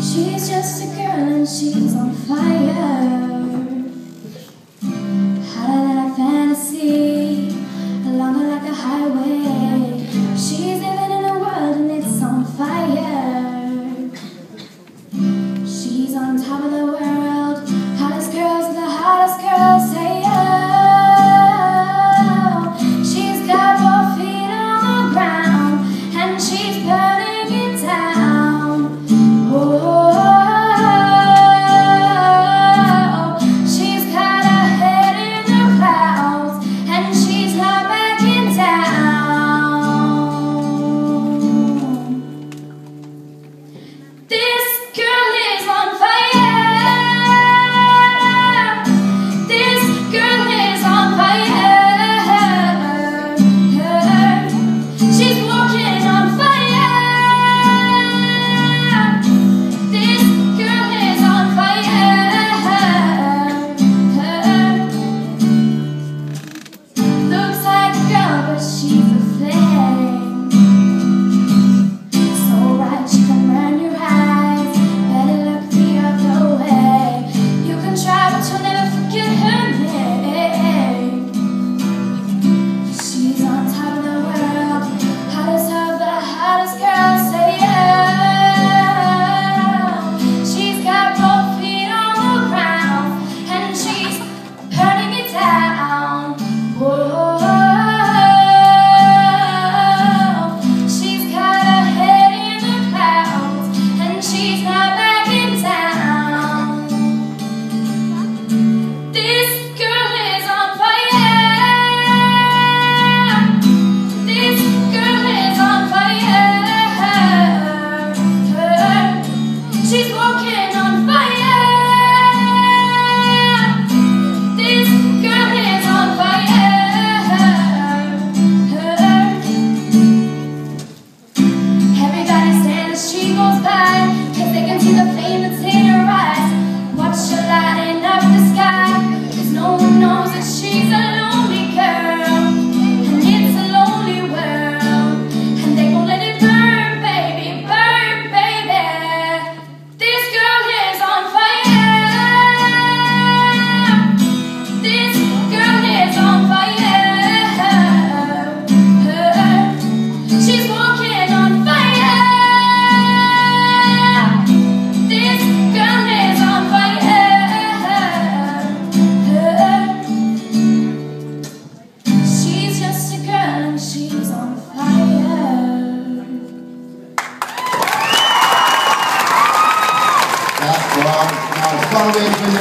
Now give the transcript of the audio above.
She's just a girl and she's on fire. Hotter than a fantasy Longer like a highway. She's living in a world and it's on fire. She's on top of the world Hottest girls are the hottest girls. are now